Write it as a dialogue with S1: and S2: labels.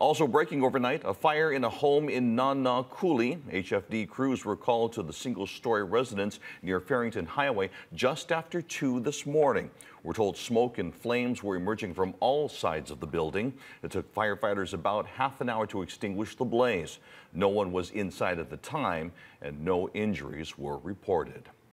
S1: Also breaking overnight, a fire in a home in Nanakuli. HFD crews were called to the single-story residence near Farrington Highway just after 2 this morning. We're told smoke and flames were emerging from all sides of the building. It took firefighters about half an hour to extinguish the blaze. No one was inside at the time and no injuries were reported.